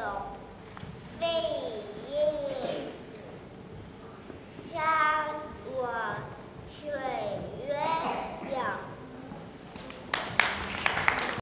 go.